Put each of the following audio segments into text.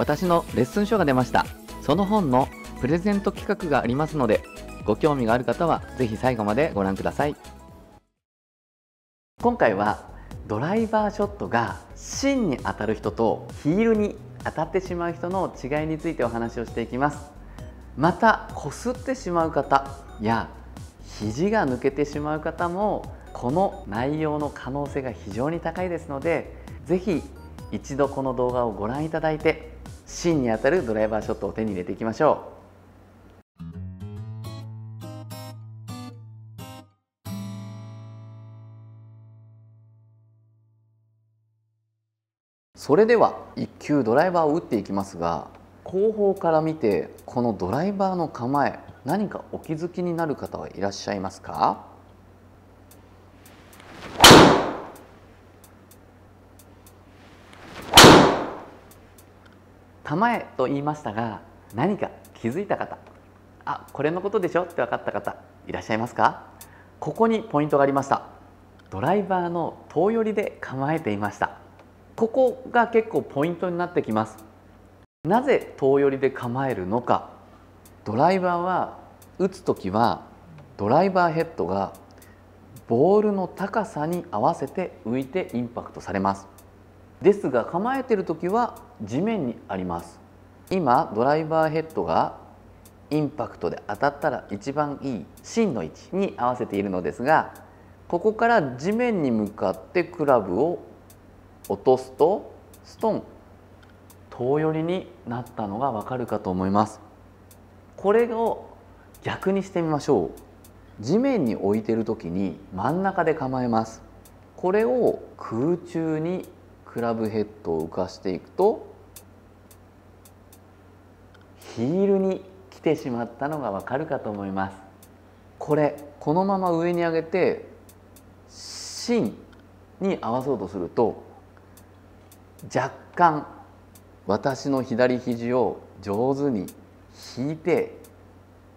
私のレッスン書が出ました。その本のプレゼント企画がありますのでご興味がある方は是非最後までご覧ください。今回はドライバーショットが芯に当たる人とヒールに当たってしまう人の違いについてお話をしていきます。またこすってしまう方や肘が抜けてしまう方もこの内容の可能性が非常に高いですので是非一度この動画をご覧いただいて芯に当たるドライバーショットを手に入れていきましょう。それでは1球ドライバーを打っていきますが後方から見てこのドライバーの構え何かお気づきになる方はいらっしゃいますか？構えと言いましたが何か気づいた方あこれのことでしょって分かった方いらっしゃいますか？ここにポイントがありました。ドライバーの遠寄りで構えていました。ここが結構ポイントになってきます。なぜ遠寄りで構えるのか？ドライバーは打つ時はドライバーヘッドがボールの高さに合わせて浮いてインパクトされます。ですが構えてる時は地面にあります。今ドライバーヘッドがインパクトで当たったら一番いい芯の位置に合わせているのですがここから地面に向かってクラブを落とすとストン遠寄りになったのがわかるかと思います。これを逆にしてみましょう。地面に置いてる時に真ん中で構えます。これを空中にクラブヘッドを浮かしていくとヒールに来てしまったのがわかるかと思います。これこのまま上に上げて芯に合わそうとすると若干私の左肘を上手に引いて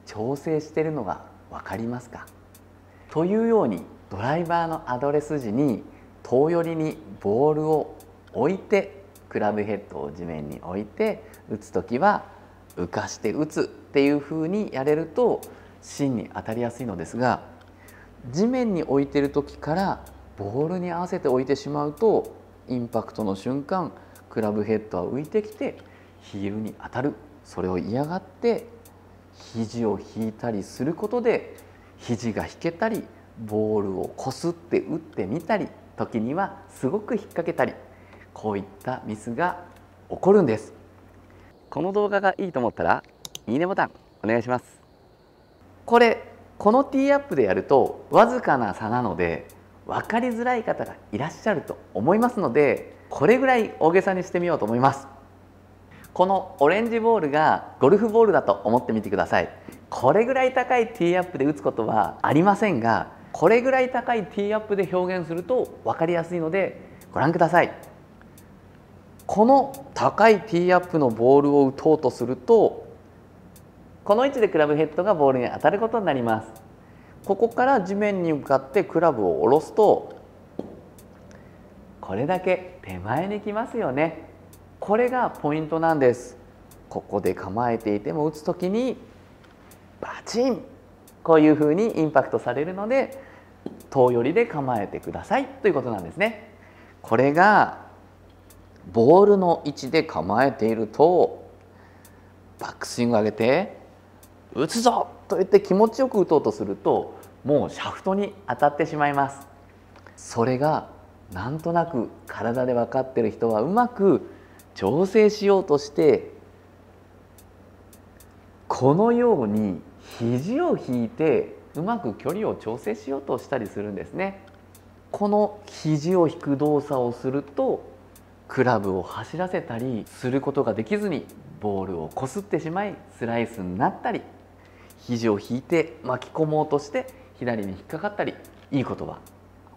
調整してるのが分かりますか？というようにドライバーのアドレス時に遠寄りにボールを置いてクラブヘッドを地面に置いて打つ時は浮かして打つっていうふうにやれると芯に当たりやすいのですが地面に置いてる時からボールに合わせて置いてしまうとインパクトの瞬間クラブヘッドは浮いてきてヒールに当たる。それを嫌がって肘を引いたりすることで肘が引けたりボールをこすって打ってみたり時にはすごく引っ掛けたりこういったミスが起こるんです。この動画がいいと思ったらいいねボタンお願いします。これこのティーアップでやるとわずかな差なので分かりづらい方がいらっしゃると思いますのでこれぐらい大げさにしてみようと思います。このオレンジボールがゴルフボールだと思ってみてください。これぐらい高いティーアップで打つことはありませんがこれぐらい高いティーアップで表現すると分かりやすいのでご覧ください。この高いティーアップのボールを打とうとするとこの位置でクラブヘッドがボールに当たることになります。ここから地面に向かってクラブを下ろすとこれだけ手前に来ますよね。これがポイントなんです。ここで構えていても打つ時にバチンこういうふうにインパクトされるので遠寄りで構えてくださいということなんですね。これがボールの位置で構えているとバックスイング上げて打つぞと言って気持ちよく打とうとするともうシャフトに当たってしまいます。それがなんとなく体で分かってる人はうまく調整しようとしてこのように肘を引いてうまく距離を調整しようとしたりするんですね。この肘を引く動作をするとクラブを走らせたりすることができずにボールをこすってしまいスライスになったり肘を引いて巻き込もうとして左に引っかかったりいいことは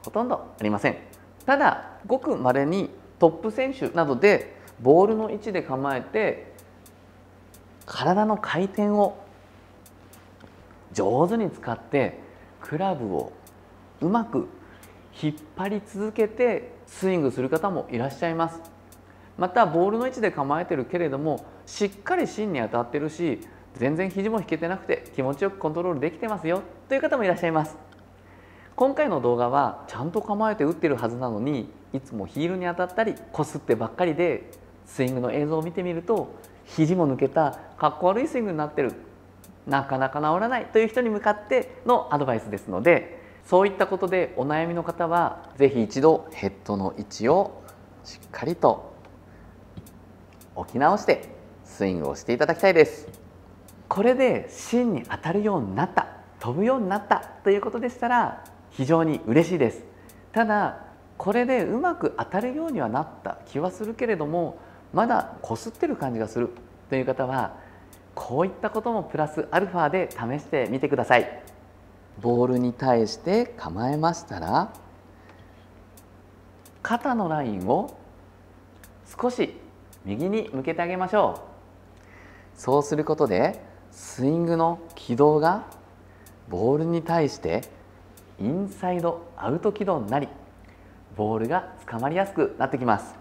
ほとんどありません。ただごくまれにトップ選手などでボールの位置で構えて体の回転を上手に使ってクラブをうまく引っ張り続けてスイングする方もいらっしゃいます。またボールの位置で構えてるけれどもしっかり芯に当たってるし全然肘も引けてなくて気持ちよくコントロールできてますよという方もいらっしゃいます。今回の動画はちゃんと構えて打ってるはずなのにいつもヒールに当たったりこすってばっかりでスイングの映像を見てみると肘も抜けたかっこ悪いスイングになってるなかなか治らないという人に向かってのアドバイスですのでそういったことでお悩みの方は是非一度ヘッドの位置をしっかりと置き直してスイングをしていただきたいです。これで芯に当たるようになった飛ぶようになったということでしたら非常に嬉しいです。ただこれでうまく当たるようにはなった気はするけれどもまだこすってる感じがするという方はこういったこともプラスアルファで試してみてください。ボールに対して構えましたら肩のラインを少し右に向けてあげましょう。そうすることでスイングの軌道がボールに対してインサイドアウト軌道になりボールが捕まりやすくなってきます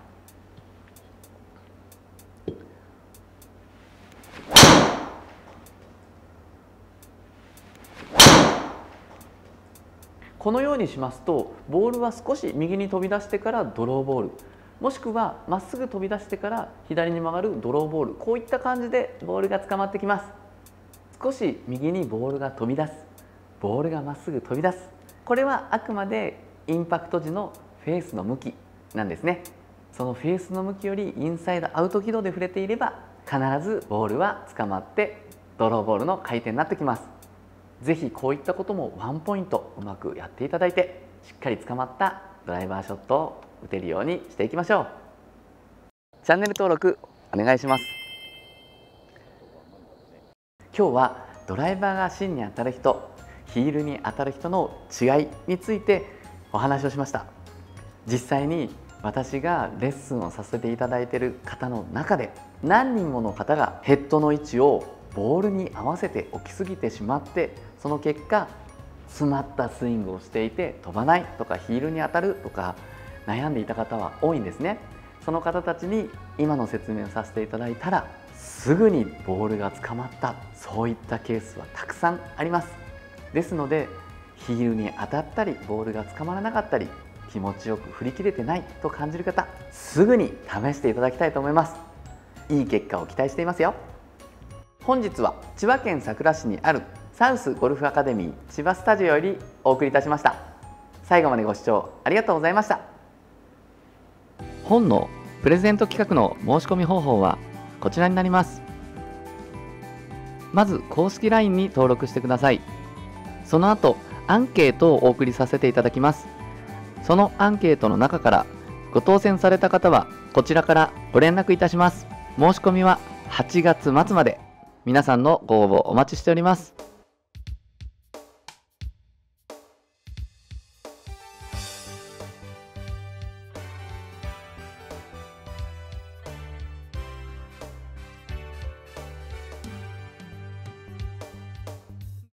このようにしますとボールは少し右に飛び出してからドローボールもしくはまっすぐ飛び出してから左に曲がるドローボールこういった感じでボールが捕まってきます。少し右にボールが飛び出すボールがまっすぐ飛び出す。これはあくまでインパクト時のフェースの向きなんですね。そのフェースの向きよりインサイドアウト軌道で触れていれば必ずボールは捕まってドローボールの回転になってきます。ぜひこういったこともワンポイントうまくやっていただいてしっかり捕まったドライバーショットを打てるようにしていきましょう。チャンネル登録お願いします。今日はドライバーが芯に当たる人ヒールに当たる人の違いについてお話をしました。実際に私がレッスンをさせていただいている方の中で何人もの方がヘッドの位置をボールに合わせて置きすぎてしまってその結果詰まったスイングをしていて飛ばないとかヒールに当たるとか悩んでいた方は多いんですね。その方たちに今の説明をさせていただいたらすぐにボールが捕まったそういったケースはたくさんあります。ですのでヒールに当たったりボールが捕まらなかったり気持ちよく振り切れてないと感じる方すぐに試していただきたいと思います。いい結果を期待していますよ。本日は千葉県佐倉市にあるサウスゴルフアカデミー千葉スタジオよりお送りいたしました。最後までご視聴ありがとうございました。本のプレゼント企画の申し込み方法はこちらになります。まず公式 LINE に登録してください。その後アンケートをお送りさせていただきます。そのアンケートの中からご当選された方はこちらからご連絡いたします。申し込みは8月末まで。皆さんのご応募お待ちしております。